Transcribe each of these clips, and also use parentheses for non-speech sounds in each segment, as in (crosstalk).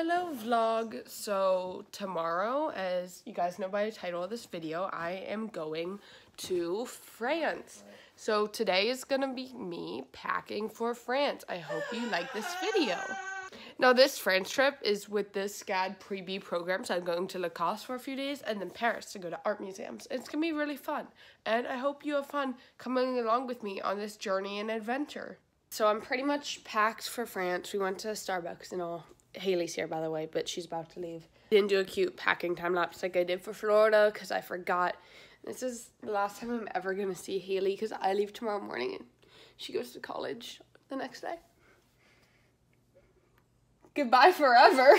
Hello vlog. So tomorrow, as you guys know by the title of this video, I am going to France. So today is gonna be me packing for France. I hope you like this video. Now this France trip is with the SCAD pre-Bee program. So I'm going to Lacoste for a few days and then Paris to go to art museums. It's gonna be really fun. And I hope you have fun coming along with me on this journey and adventure. So I'm pretty much packed for France. We went to Starbucks and all. Haley's here, by the way, but she's about to leave. Didn't do a cute packing time lapse like I did for Florida because I forgot. This is the last time I'm ever going to see Haley because I leave tomorrow morning and she goes to college the next day. Goodbye forever.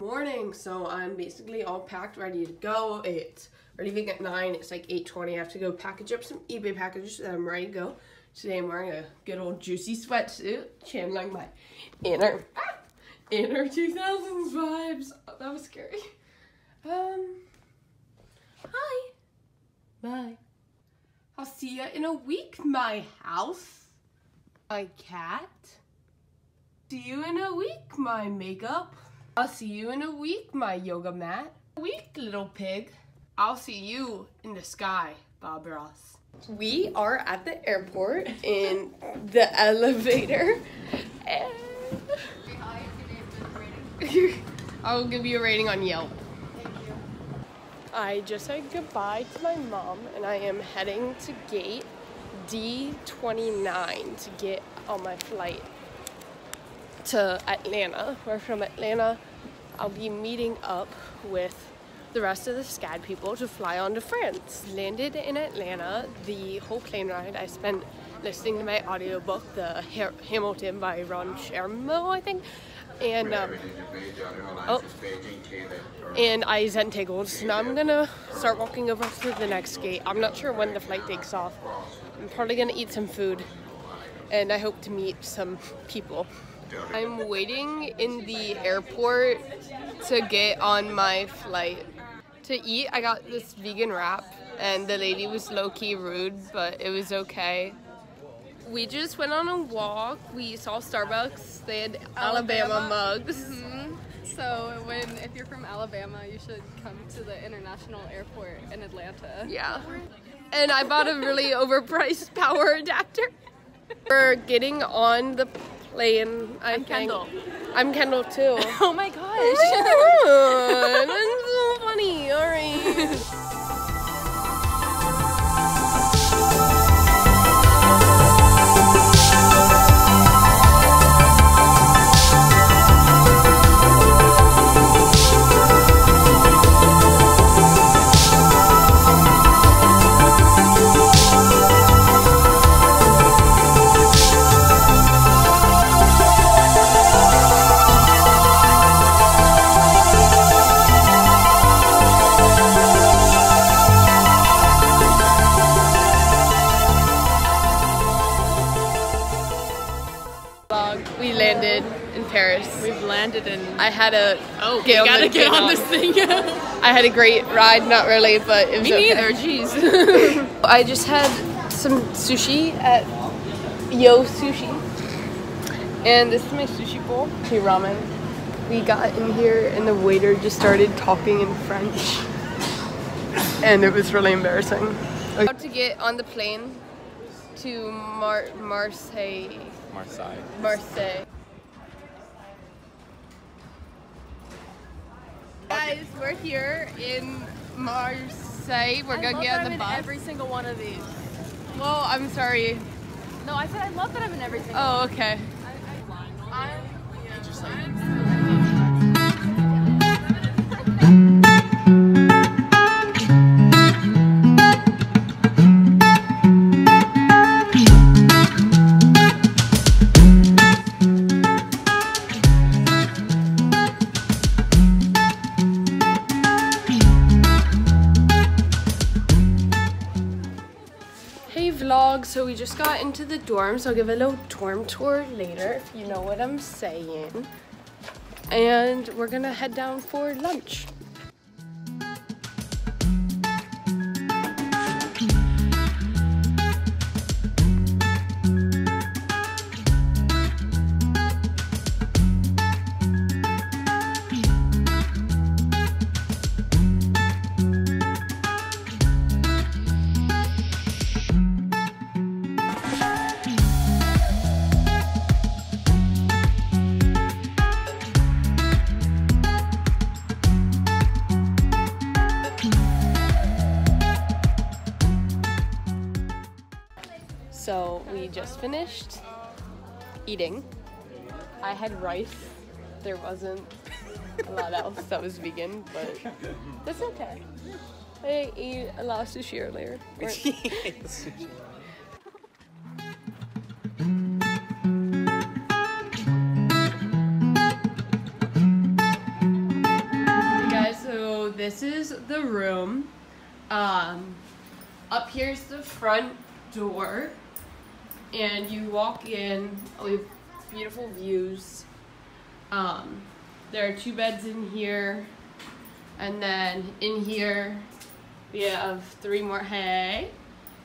Morning, so I'm basically all packed, ready to go. It's we're leaving at 9. It's like 8.20. I have to go package up some eBay packages that I'm ready to go. Today I'm wearing a good old juicy sweatsuit, channeling my inner, ah, (laughs) inner 2000s vibes. Oh, that was scary. Um, hi. Bye. I'll see you in a week, my house. My cat. See you in a week, my makeup. I'll see you in a week, my yoga mat. A week, little pig. I'll see you in the sky, Bob Ross. We are at the airport in the elevator. I'll give you a rating on Yelp. I just said goodbye to my mom and I am heading to gate D29 to get on my flight to Atlanta. We're from Atlanta, I'll be meeting up with the rest of the SCAD people to fly on to France. Landed in Atlanta, the whole plane ride I spent listening to my audiobook, The Hamilton by Ron Chernow, I think. And um, oh, and I zentangled. So now I'm gonna start walking over to the next gate. I'm not sure when the flight takes off. I'm probably gonna eat some food, and I hope to meet some people. I'm waiting in the airport to get on my flight. To eat, I got this vegan wrap, and the lady was low key rude, but it was okay. We just went on a walk. We saw Starbucks. They had Alabama, Alabama mugs. Mm -hmm. So when if you're from Alabama, you should come to the international airport in Atlanta. Yeah. And I bought a really (laughs) overpriced power adapter. We're getting on the plane. I am Kendall. I'm Kendall too. (laughs) oh my gosh. (laughs) That's (laughs) I had a oh, you gotta get on this thing. (laughs) I had a great ride, not really, but it was Me okay. neither. Jeez. (laughs) (laughs) I just had some sushi at Yo Sushi, and this is my sushi bowl. Hey, ramen. We got in here, and the waiter just started talking in French, and it was really embarrassing. About to get on the plane to Mar Marseille. Marseille. Marseille. Guys, we're here in Marseille. We're gonna get on the bus. every single one of these. Well, I'm sorry. No, I said I love that I'm in every single. Oh, okay. I, I, so we just got into the dorms. I'll give a little dorm tour later if you know what I'm saying. And we're gonna head down for lunch. Eating. I had rice. There wasn't a lot else (laughs) that was vegan, but that's okay. I ate a lot of sushi earlier. (laughs) guys, so this is the room. Um, up here's the front door, and you walk in. We have beautiful views. Um, there are two beds in here, and then in here we have three more. Hey,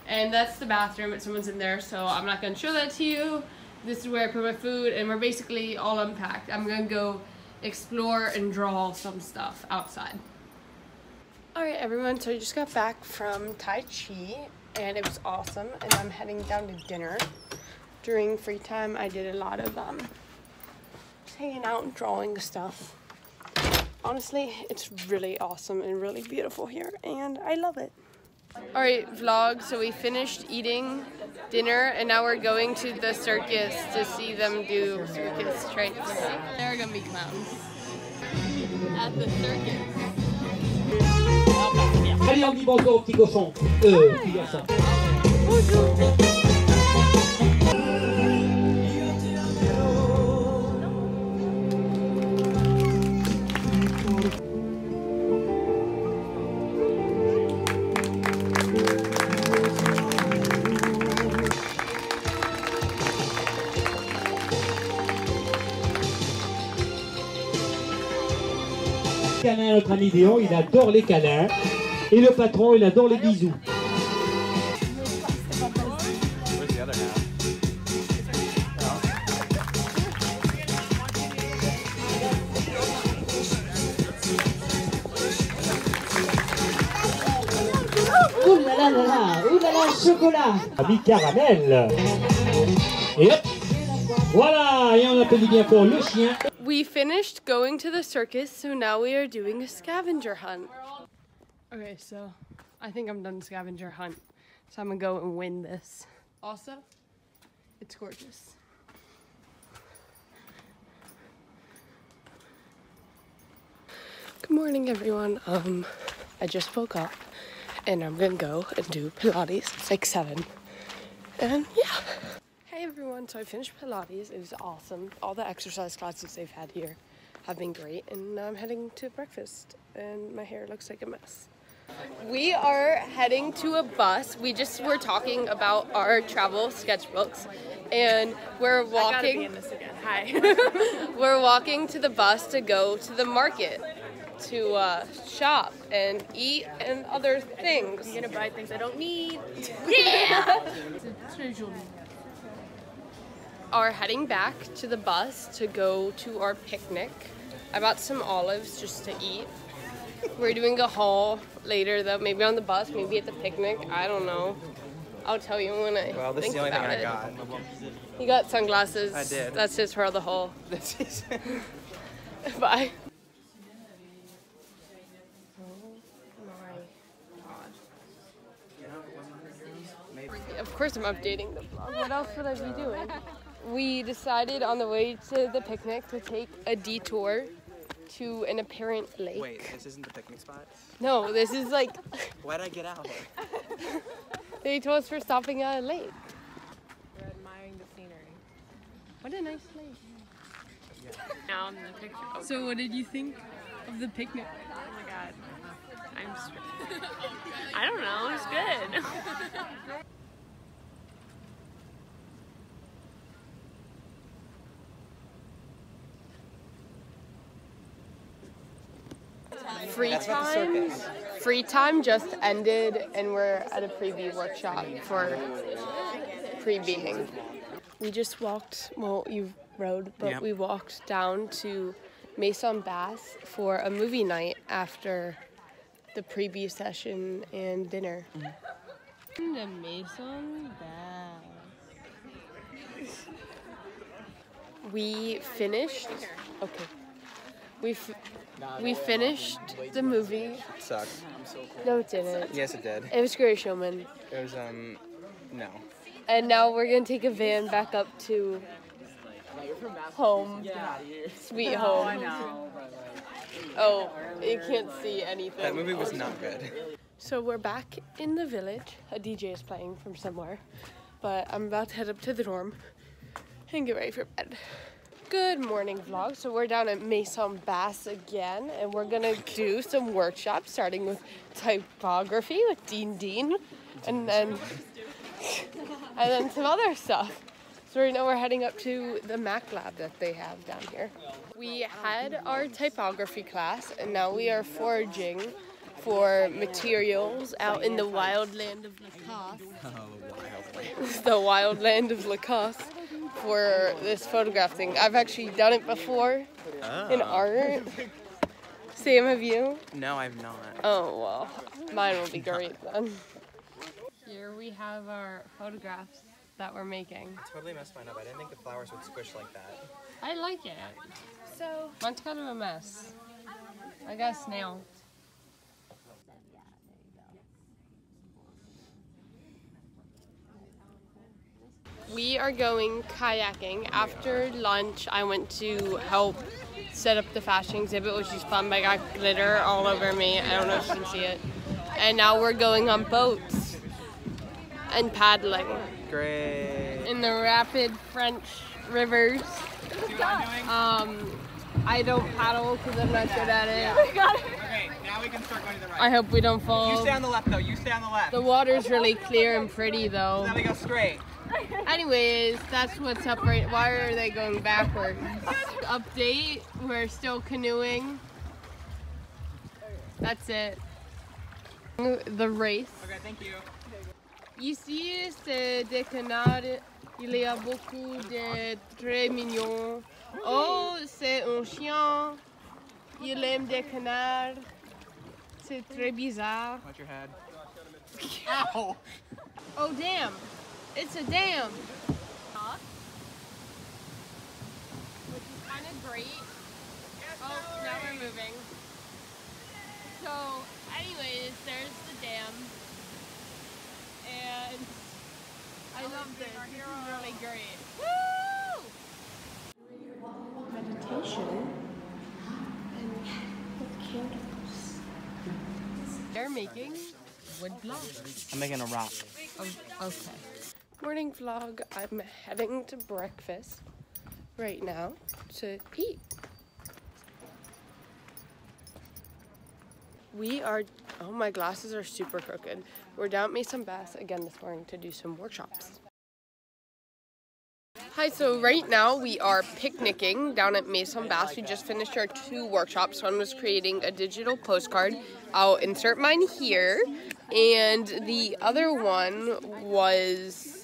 and that's the bathroom. But someone's in there, so I'm not gonna show that to you. This is where I put my food, and we're basically all unpacked. I'm gonna go explore and draw some stuff outside. Alright everyone, so I just got back from Tai Chi and it was awesome and I'm heading down to dinner. During free time I did a lot of um just hanging out and drawing stuff. Honestly, it's really awesome and really beautiful here and I love it. Alright, vlog, so we finished eating dinner and now we're going to the circus to see them do circus tricks. There are gonna be clowns at the circus. Allez, on dit bonjour au petit cochon. Euh, petit garçon. Câlin, notre ami Léon, il adore les câlins. Et le patron, il adore les bisous. Ouh là là là là, ouh là là, chocolat. Ami caramel. Et hop. Voilà, et on applaudit bien fort le chien. We finished going to the circus, so now we are doing a scavenger hunt. Okay, so I think I'm done scavenger hunt. So I'm gonna go and win this. Also, it's gorgeous. Good morning, everyone. Um, I just woke up and I'm gonna go and do Pilates. It's like seven. And yeah. Hey everyone, so I finished Pilates. It was awesome. All the exercise classes they've had here have been great, and now I'm heading to breakfast, and my hair looks like a mess. We are heading to a bus. We just were talking about our travel sketchbooks, and we're walking. this again. Hi. (laughs) (laughs) we're walking to the bus to go to the market to uh, shop and eat and other things. I'm gonna buy things I don't need. (laughs) Yeah. are heading back to the bus to go to our picnic. I bought some olives just to eat. We're doing a haul later though, maybe on the bus, maybe at the picnic. I don't know. I'll tell you when I Well, this is think the only thing about I it. got. You got sunglasses. I did. That's just for the haul. (laughs) (laughs) Bye. Of course, I'm updating the vlog. What else would I be doing? (laughs) We decided on the way to the picnic to take a detour to an apparent lake. Wait, this isn't the picnic spot? No, this is like (laughs) Why'd I get out? (laughs) they told us for stopping at a lake. We're admiring the scenery. What a nice lake. Now in the picture. Oh, So, what did you think of the picnic? oh my god. I'm str- (laughs) I don't know. It was good. Free That's not the time. Free time just ended, and we're at a preview workshop for pre-being. We just walked. Well, you rode, but Yep. we walked down to Maison Basse for a movie night after the preview session and dinner. The Maison Basse. We finished. Okay. We f- we finished the movie. Sucked. No, it didn't. Yes, it did. It was Great Showman. It was um, no. And now we're gonna take a van back up to home, sweet home. Oh, you can't see anything. That movie was not good. So we're back in the village. A DJ is playing from somewhere, but I'm about to head up to the dorm and get ready for bed. Good morning, vlog. So we're down at Maison Basse again, and we're gonna do some workshops, starting with typography with Dean Dean, and then and then some other stuff. So right now we're heading up to the Mac lab that they have down here. We had our typography class, and now we are foraging for materials out in the wild land of Lacoste. (laughs) the wild land of Lacoste for this photograph thing. I've actually done it before ah. in art. Sam, have you? No, I've not. Oh, well, mine will be (laughs) great then. Here we have our photographs that we're making. I Totally messed mine up. I didn't think the flowers would squish like that. I like it. So, mine's kind of a mess. I got a snail. We are going kayaking. After lunch, I went to help set up the fashion exhibit, which is fun, but I got glitter all over me. I don't know if you can see it. And now we're going on boats and paddling Great. in the rapid French rivers. Um, I don't paddle because I'm not good at (laughs) it. Okay, now we can start going to the right. I hope we don't fall. You stay on the left though. You stay on the left. The water's really clear and pretty though. Now we go straight. Anyways, that's what's up right. Why are they going backwards? Update, we're still canoeing. That's it. The race. Okay, thank you. Ici, c'est des canards. Il y a beaucoup de très mignons. Oh, c'est un chien. Il aime des canards. C'est très bizarre. Watch your head. Ow! (laughs) Oh, damn. It's a dam. Which is kind of great. Oh, now we're moving. So, anyways, there's the dam. And I love this. This is really great. Woo! Meditation and candles. They're making wood blocks. I'm making a rock. Oh, okay. Morning vlog. I'm heading to breakfast right now to eat. We are, oh, my glasses are super crooked. We're down at Maison Basse again this morning to do some workshops. Hi, so right now we are picnicking down at Maison Basse. We just finished our two workshops. One was creating a digital postcard. I'll insert mine here. And the other one was,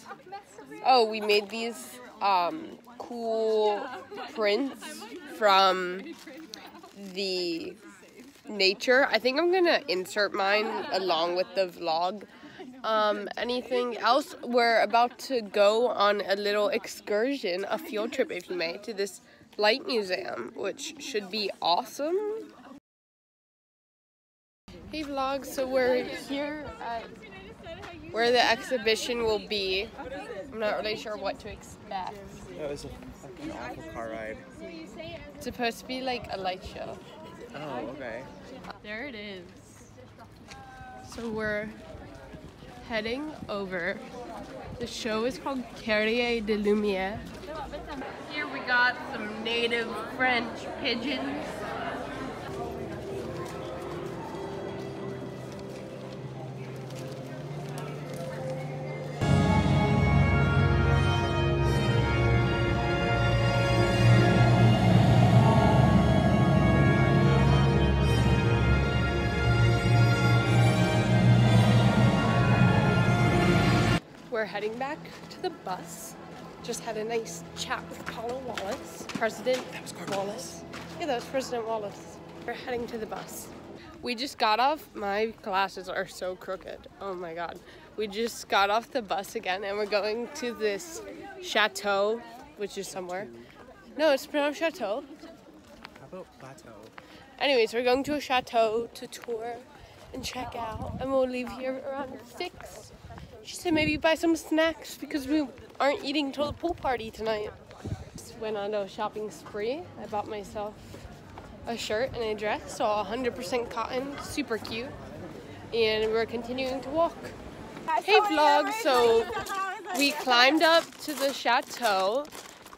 oh, we made these um, cool prints from the nature. I think I'm gonna insert mine along with the vlog. Um, anything else? We're about to go on a little excursion, a field trip, if you may, to this light museum, which should be awesome. Hey vlog, so we're here at where the exhibition will be. I'm not really sure what to expect. That was a fucking awful car ride. It's supposed to be like a light show. Oh, okay. There it is. So we're heading over. The show is called Carrières de Lumières. Here we got some native French pigeons. Heading back to the bus. Just had a nice chat with Paula Wallace, President that was Wallace. Yeah, that was President Wallace. We're heading to the bus. We just got off. My glasses are so crooked. Oh my god. We just got off the bus again, and we're going to this chateau, which is somewhere. No, it's pronounced chateau. How about plateau? Anyways, we're going to a chateau to tour and check out, and we'll leave here around six. She said maybe buy some snacks because we aren't eating till the pool party tonight. Just went on a shopping spree. I bought myself a shirt and a dress, so 100% cotton, super cute. And we're continuing to walk. Hey vlog, so we climbed up to the chateau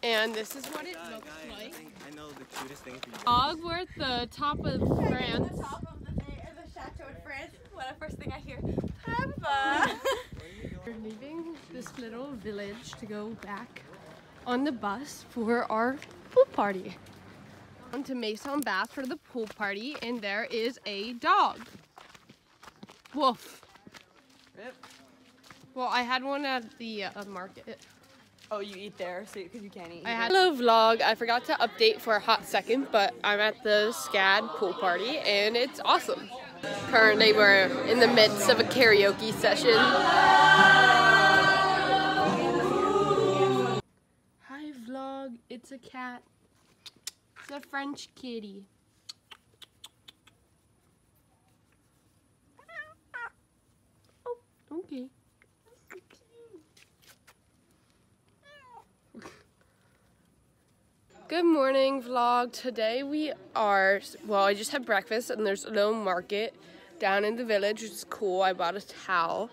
and this is what it looks like. I know the cutest thing for you. We're at the top of France. top of the, the chateau in France. What the first thing I hear? Papa. (laughs) We're leaving this little village to go back on the bus for our pool party. On to Maison Basse for the pool party, and there is a dog. Woof. Well, I had one at the uh, market. Oh, you eat there, so because you can't eat. I had a vlog. I forgot to update for a hot second, but I'm at the SCAD pool party, and it's awesome. Currently, we're in the midst of a karaoke session. Hi, vlog. It's a cat. It's a French kitty. Oh, okay. Good morning, vlog. Today we are, well, I just had breakfast and there's a little market down in the village, which is cool. I bought a towel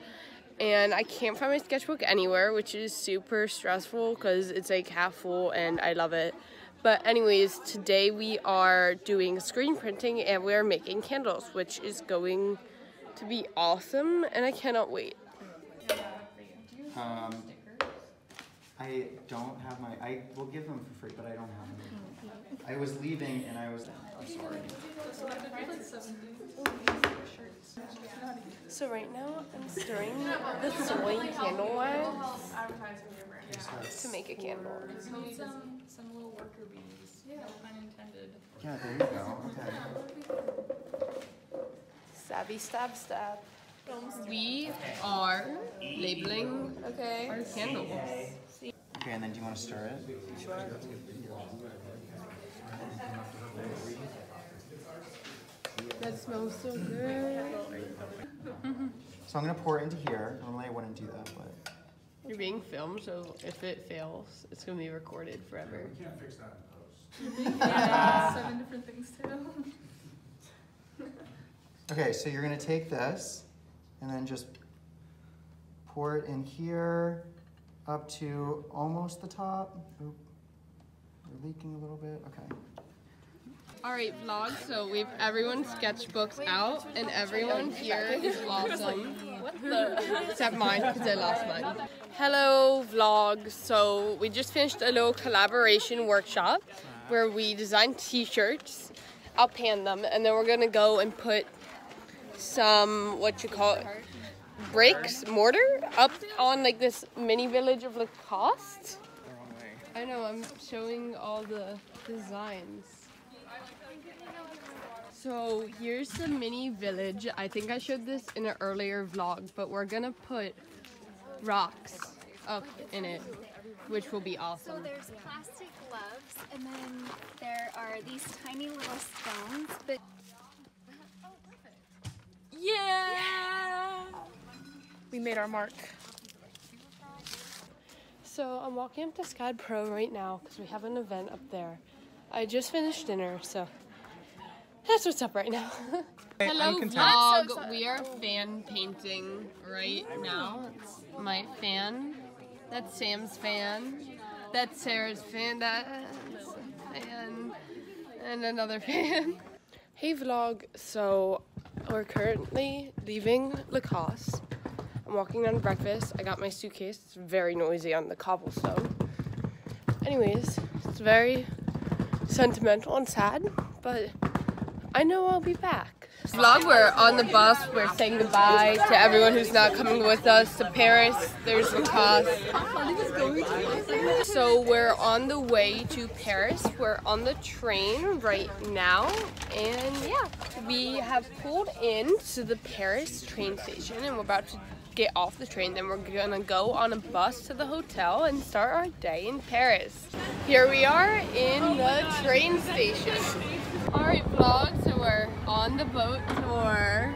and I can't find my sketchbook anywhere, which is super stressful because it's like half full and I love it. But anyways, today we are doing screen printing and we are making candles, which is going to be awesome and I cannot wait. Um, I don't have my, I will give them for free, but I don't have them. I was leaving and I was, I'm sorry. So right now I'm stirring the soy candle wax to make a candle. Some little worker bees. Yeah, Yeah, there you go, okay. Stabby stab stab. We are labeling okay. our candles. Okay, and then do you want to stir it? Sure. That smells so good. So I'm gonna pour it into here. Normally I wouldn't do that, but. You're being filmed, so if it fails, it's gonna be recorded forever. You can't fix that in post. (laughs) Yeah, Seven different things too. (laughs) Okay, so you're gonna take this and then just pour it in here up to almost the top. Oop. We're leaking a little bit, okay. All right, vlog. So we've everyone's sketchbooks out, and everyone here is awesome. Except mine, because I lost mine. Hello, vlog. So we just finished a little collaboration workshop where we designed T-shirts. I'll pan them, and then we're gonna go and put some what you call it, bricks, mortar, up on like this mini village of Lacoste. The wrong way. I know. I'm showing all the designs. So here's the mini village. I think I showed this in an earlier vlog, but we're gonna put rocks up in it, which will be awesome. So there's plastic gloves, and then there are these tiny little stones, but Yeah. We made our mark. So I'm walking up to Scad Pro right now because we have an event up there. I just finished dinner, so that's what's up right now. Hello, I'm content. vlog. We are fan painting right now. It's my fan. That's Sam's fan. That's Sarah's fan. That's fan. And another (laughs) fan. Hey, vlog. So we're currently leaving Lacoste. I'm walking down to breakfast. I got my suitcase. It's very noisy on the cobblestone. Anyways, it's very sentimental and sad, but I know I'll be back. Vlog, we're on the bus. We're saying goodbye to everyone who's not coming with us to Paris. There's Lacoste. So we're on the way to Paris. We're on the train right now. And yeah, we have pulled in to the Paris train station and we're about to get off the train. Then we're gonna go on a bus to the hotel and start our day in Paris. Here we are in the train station. All right, vlog. So we're on the boat tour.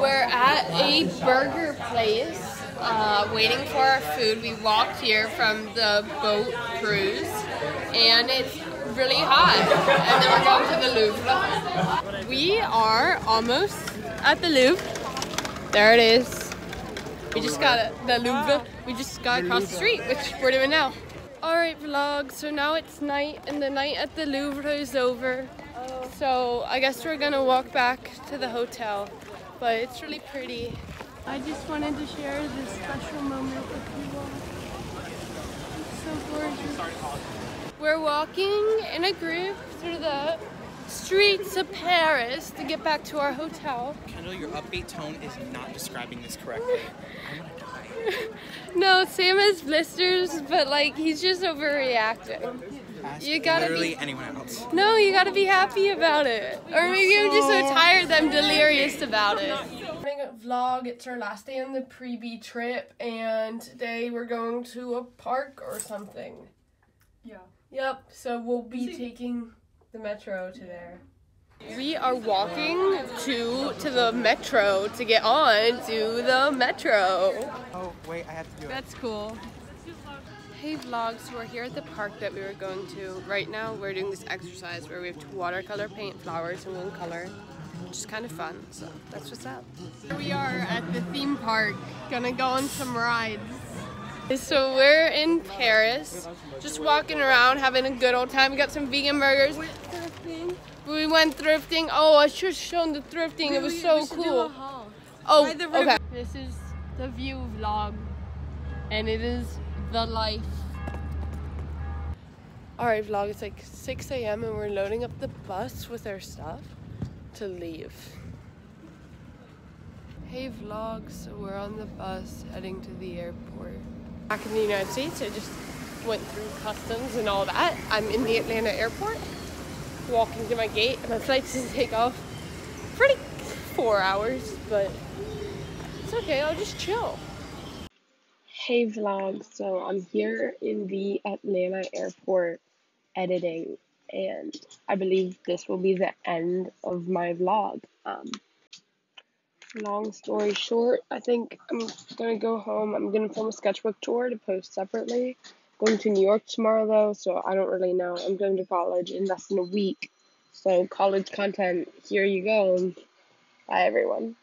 We're at a burger place uh, waiting for our food. We walked here from the boat cruise and it's really hot. And then we're going to the Louvre. We are almost at the Louvre. There it is. We just got it, the Louvre. We just got across the street, which we're doing now. Alright vlog, so now it's night and the night at the Louvre is over. So I guess we're gonna walk back to the hotel, but it's really pretty. I just wanted to share this special moment with you all. It's so gorgeous. We're walking in a group through the streets of Paris to get back to our hotel. Kendall, your upbeat tone is not describing this correctly. I'm gonna die. No, Sam has blisters, but like he's just overreacting. Ask You gotta literally be- anyone else. No, you gotta be happy about it. Or maybe I'm just so tired that I'm delirious about it. Vlog, it's our last day on the pre-Bee trip and today we're going to a park or something. Yeah. Yep, so we'll be taking the metro to there. We are walking to to the metro to get on to the metro. Oh, wait, I have to do it. That's cool. Hey vlogs, we're here at the park that we were going to. Right now we're doing this exercise where we have to watercolor paint flowers in one color, which is kind of fun, so that's what's up. Here we are at the theme park, gonna go on some rides. So we're in Paris, just walking around having a good old time. We got some vegan burgers. We went thrifting. Oh, I should have shown the thrifting. It was so cool. Oh, okay. This is the view vlog, and it is the life. Alright, vlog, it's like 6 a.m. and we're loading up the bus with our stuff to leave. Hey, vlog, so we're on the bus heading to the airport. Back in the United States, I just went through customs and all that. I'm in the Atlanta airport, walking to my gate, and my flight's to take off pretty four hours, but it's okay, I'll just chill. Hey vlog, so I'm here in the Atlanta airport editing and I believe this will be the end of my vlog. Um, long story short, I think I'm gonna go home. I'm gonna film a sketchbook tour to post separately. Going to New York tomorrow though, so I don't really know. I'm going to college in less than a week. So college content, here you go. Bye everyone.